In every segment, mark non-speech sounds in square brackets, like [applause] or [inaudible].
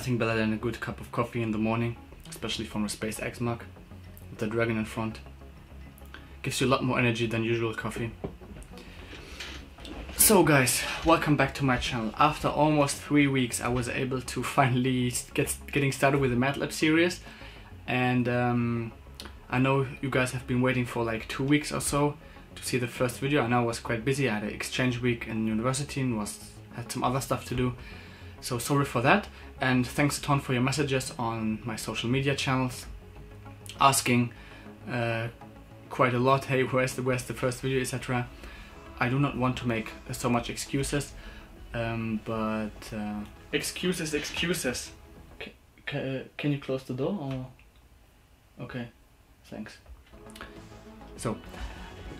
Nothing better than a good cup of coffee in the morning, especially from a SpaceX mug with the dragon in front. Gives you a lot more energy than usual coffee. So guys, welcome back to my channel. After almost three weeks I was able to finally get getting started with the MATLAB series and um, I know you guys have been waiting for like two weeks or so to see the first video. I know I was quite busy, I had an exchange week in university and was had some other stuff to do. So sorry for that and thanks a ton for your messages on my social media channels asking uh, quite a lot, [laughs] hey where's the, where's the first video etc. I do not want to make so much excuses, um, but uh, excuses, excuses. C can you close the door or? Okay, thanks. So,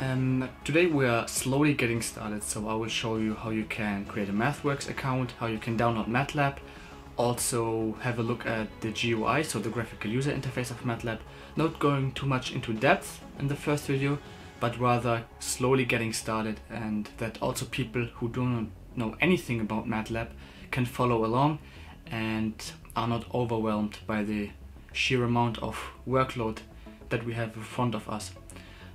um, today we are slowly getting started, so I will show you how you can create a MathWorks account, how you can download MATLAB, also have a look at the GUI, so the graphical user interface of MATLAB, not going too much into depth in the first video, but rather slowly getting started and that also people who do not know anything about MATLAB can follow along and are not overwhelmed by the sheer amount of workload that we have in front of us.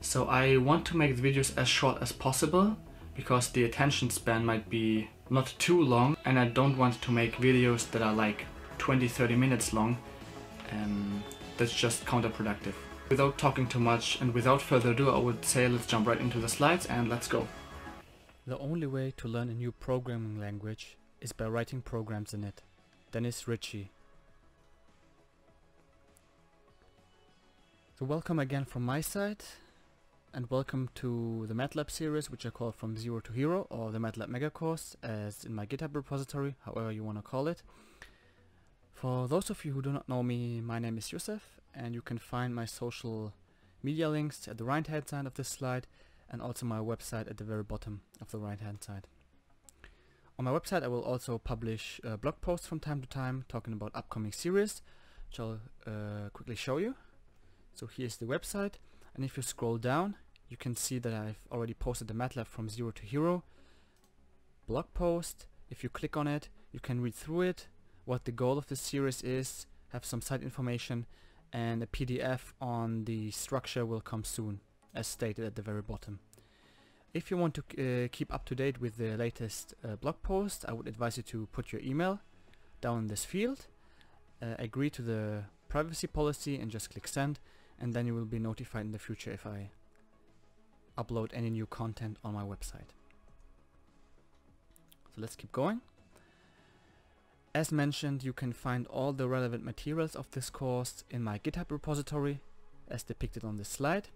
So I want to make the videos as short as possible because the attention span might be not too long and I don't want to make videos that are like 20-30 minutes long. Um, that's just counterproductive. Without talking too much and without further ado, I would say let's jump right into the slides and let's go. The only way to learn a new programming language is by writing programs in it. Dennis Ritchie. So welcome again from my side and welcome to the MATLAB series which I call From Zero to Hero or the MATLAB Mega Course as in my GitHub repository, however you want to call it. For those of you who do not know me, my name is Jousef and you can find my social media links at the right hand side of this slide and also my website at the very bottom of the right hand side. On my website I will also publish uh, blog posts from time to time talking about upcoming series which I'll uh, quickly show you. So here's the website and if you scroll down you can see that I've already posted the MATLAB from zero to hero blog post. If you click on it you can read through it, what the goal of this series is, have some site information and a PDF on the structure will come soon, as stated at the very bottom. If you want to uh, keep up to date with the latest uh, blog post, I would advise you to put your email down in this field, uh, agree to the privacy policy and just click send and then you will be notified in the future if I upload any new content on my website. So let's keep going. As mentioned, you can find all the relevant materials of this course in my GitHub repository, as depicted on this slide.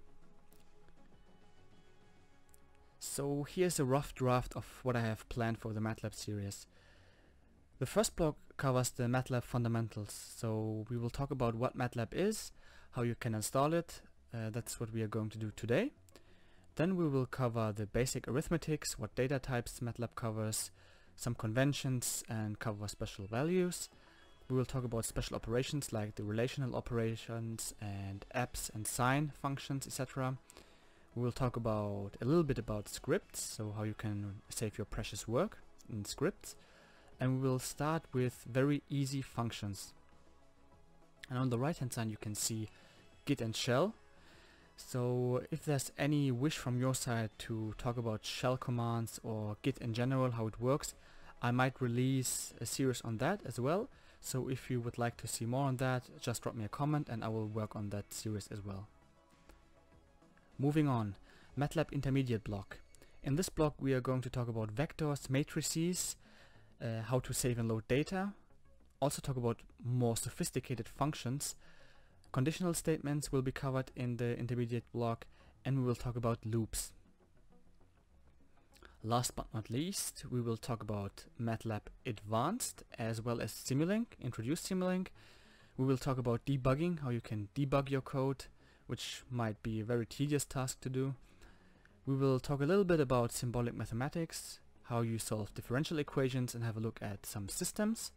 So here's a rough draft of what I have planned for the MATLAB series. The first block covers the MATLAB fundamentals, so we will talk about what MATLAB is, how you can install it, uh, that's what we are going to do today. Then we will cover the basic arithmetics, what data types MATLAB covers, some conventions and cover special values. We will talk about special operations like the relational operations and apps and sign functions, etc. We will talk about a little bit about scripts, so how you can save your precious work in scripts. And we will start with very easy functions. And on the right hand side you can see git and shell. So if there's any wish from your side to talk about shell commands or git in general, how it works, I might release a series on that as well. So if you would like to see more on that, just drop me a comment and I will work on that series as well. Moving on, MATLAB intermediate block. In this block we are going to talk about vectors, matrices, uh, how to save and load data, also talk about more sophisticated functions. Conditional statements will be covered in the intermediate block and we will talk about loops. Last but not least, we will talk about MATLAB Advanced as well as Simulink, introduce Simulink. We will talk about debugging, how you can debug your code, which might be a very tedious task to do. We will talk a little bit about symbolic mathematics, how you solve differential equations and have a look at some systems.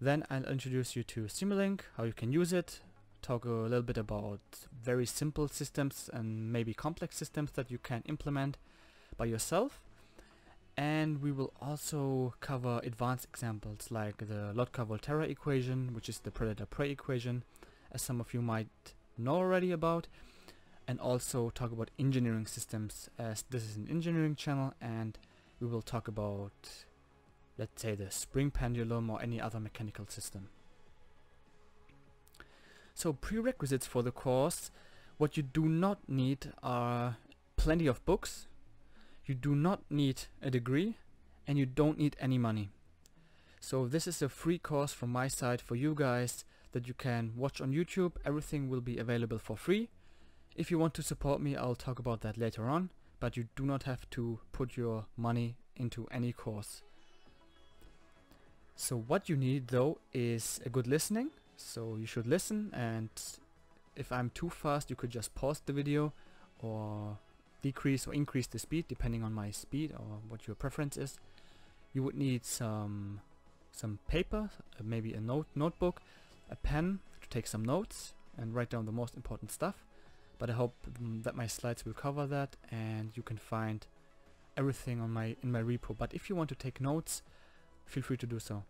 Then I'll introduce you to Simulink, how you can use it, talk a little bit about very simple systems and maybe complex systems that you can implement by yourself. and we will also cover advanced examples like the Lotka-Volterra equation, which is the predator-prey equation, as some of you might know already about, and also talk about engineering systems as this is an engineering channel and we will talk about let's say the spring pendulum or any other mechanical system. So prerequisites for the course, what you do not need are plenty of books, you do not need a degree, and you don't need any money. So this is a free course from my side for you guys that you can watch on YouTube. Everything will be available for free. If you want to support me, I'll talk about that later on, but you do not have to put your money into any course. So what you need though is a good listening. So you should listen and if I'm too fast you could just pause the video or decrease or increase the speed depending on my speed or what your preference is. You would need some some paper, uh, maybe a note notebook, a pen to take some notes and write down the most important stuff. But I hope um, that my slides will cover that and you can find everything on my in my repo. But if you want to take notes, feel free to do so.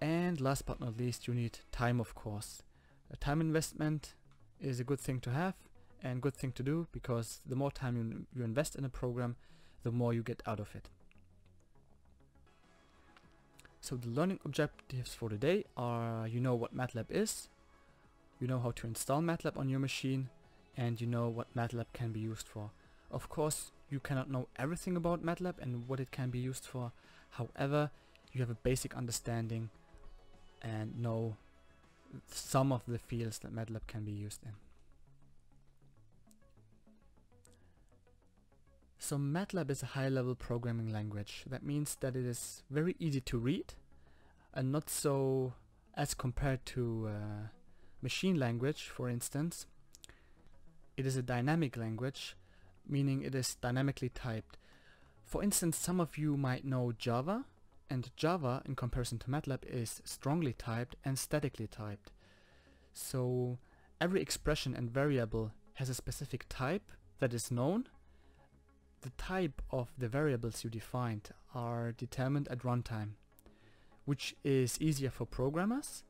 And last but not least, you need time of course. A time investment is a good thing to have and good thing to do because the more time you, you invest in a program, the more you get out of it. So the learning objectives for today are you know what MATLAB is, you know how to install MATLAB on your machine, and you know what MATLAB can be used for. Of course, you cannot know everything about MATLAB and what it can be used for. However, you have a basic understanding and know some of the fields that MATLAB can be used in. So MATLAB is a high-level programming language. That means that it is very easy to read and not so as compared to uh, machine language, for instance. It is a dynamic language, meaning it is dynamically typed. For instance, some of you might know Java, and Java, in comparison to MATLAB, is strongly typed and statically typed. So every expression and variable has a specific type that is known the type of the variables you defined are determined at runtime, which is easier for programmers,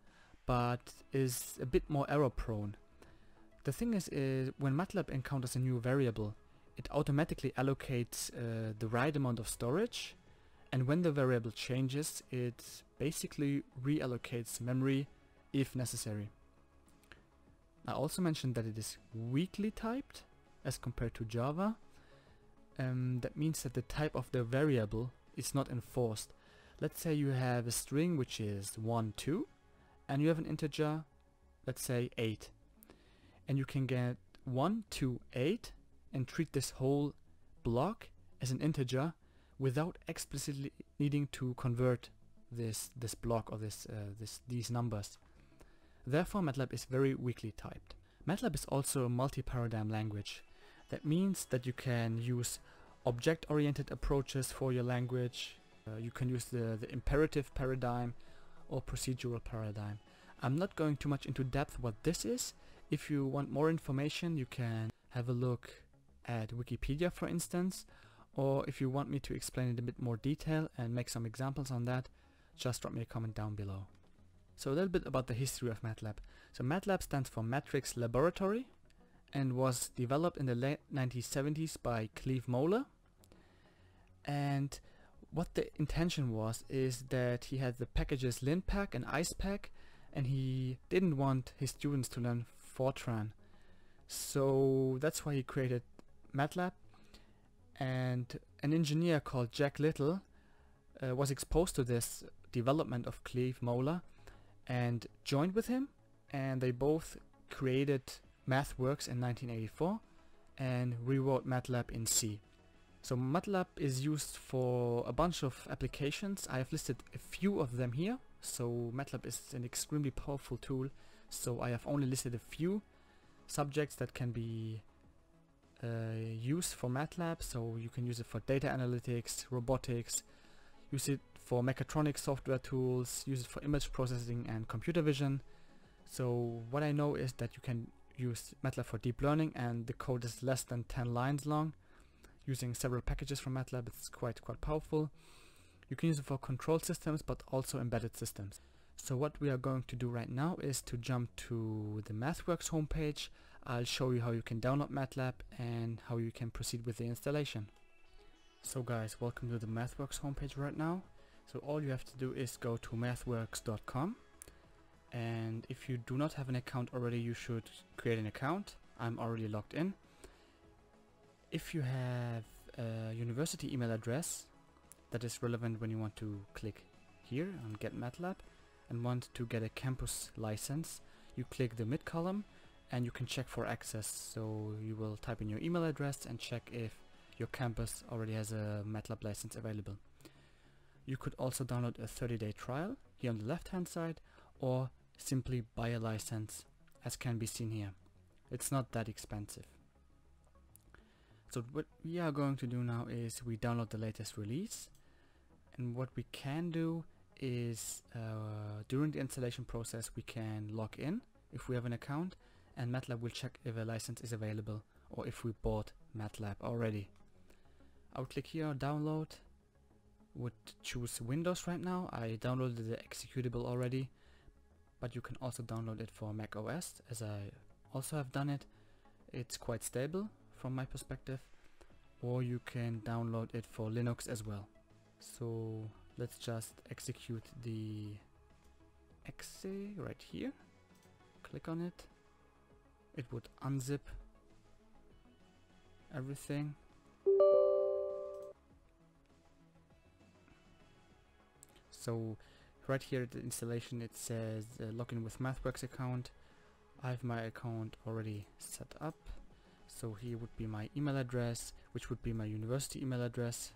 but is a bit more error prone. The thing is, is when MATLAB encounters a new variable, it automatically allocates uh, the right amount of storage, and when the variable changes, it basically reallocates memory if necessary. I also mentioned that it is weakly typed as compared to Java, um, that means that the type of the variable is not enforced. Let's say you have a string which is 1, 2 and you have an integer, let's say 8. And you can get 1, 2, 8 and treat this whole block as an integer without explicitly needing to convert this this block or this uh, this these numbers. Therefore MATLAB is very weakly typed. MATLAB is also a multi-paradigm language that means that you can use object-oriented approaches for your language. Uh, you can use the, the imperative paradigm or procedural paradigm. I'm not going too much into depth what this is. If you want more information, you can have a look at Wikipedia, for instance, or if you want me to explain it in a bit more detail and make some examples on that, just drop me a comment down below. So a little bit about the history of MATLAB. So MATLAB stands for Matrix Laboratory, and was developed in the late 1970s by Cleve Moler. And what the intention was is that he had the packages LINPACK and EISPACK and he didn't want his students to learn Fortran. So that's why he created MATLAB and an engineer called Jack Little uh, was exposed to this development of Cleve Moler and joined with him and they both created MathWorks in 1984 and rewrote MATLAB in C. So MATLAB is used for a bunch of applications. I have listed a few of them here. So MATLAB is an extremely powerful tool. So I have only listed a few subjects that can be uh, used for MATLAB. So you can use it for data analytics, robotics, use it for mechatronic software tools, use it for image processing and computer vision. So what I know is that you can use MATLAB for deep learning and the code is less than 10 lines long. using several packages from MATLAB. It's quite quite powerful. You can use it for control systems but also embedded systems. So what we are going to do right now is to jump to the MathWorks homepage. I'll show you how you can download MATLAB and how you can proceed with the installation. So guys, welcome to the MathWorks homepage right now. So all you have to do is go to mathworks.com and if you do not have an account already you should create an account. I'm already logged in. If you have a university email address that is relevant when you want to click here on get MATLAB and want to get a campus license you click the mid column and you can check for access so you will type in your email address and check if your campus already has a MATLAB license available. You could also download a 30-day trial here on the left hand side or simply buy a license as can be seen here. It's not that expensive. So what we are going to do now is we download the latest release and what we can do is uh, during the installation process we can log in if we have an account and MATLAB will check if a license is available or if we bought MATLAB already. I would click here download. Would choose Windows right now. I downloaded the executable already but you can also download it for Mac OS as I also have done it. It's quite stable from my perspective or you can download it for Linux as well. So let's just execute the exe right here. Click on it it would unzip everything. So right here at the installation it says uh, login with MathWorks account. I have my account already set up. So here would be my email address which would be my university email address.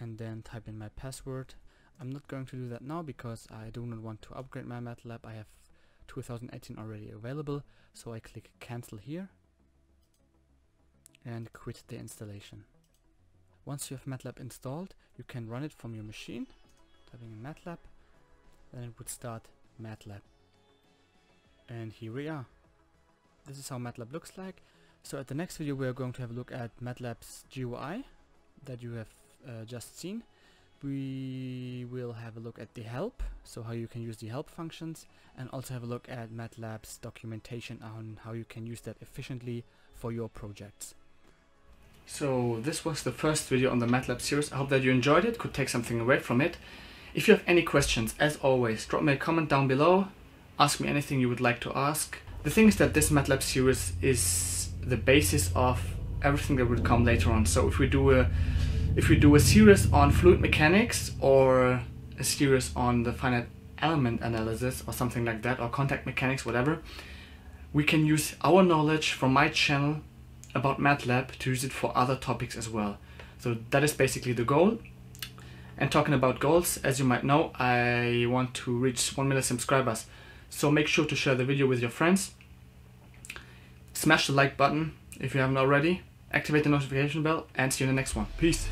And then type in my password. I'm not going to do that now because I do not want to upgrade my MATLAB I have 2018 already available so I click cancel here and quit the installation. Once you have MATLAB installed you can run it from your machine typing in MATLAB then it would start MATLAB. And here we are. This is how MATLAB looks like. So at the next video we are going to have a look at MATLAB's GUI that you have uh, just seen. We will have a look at the help so how you can use the help functions and also have a look at MATLAB's documentation on how you can use that efficiently for your projects. So this was the first video on the MATLAB series. I hope that you enjoyed it, could take something away from it. If you have any questions, as always, drop me a comment down below, ask me anything you would like to ask. The thing is that this MATLAB series is the basis of everything that will come later on. So if we do a if we do a series on fluid mechanics or a series on the finite element analysis or something like that or contact mechanics whatever we can use our knowledge from my channel about MATLAB to use it for other topics as well. So that is basically the goal. And talking about goals as you might know I want to reach 1 million subscribers. So make sure to share the video with your friends. Smash the like button if you haven't already. Activate the notification bell and see you in the next one. Peace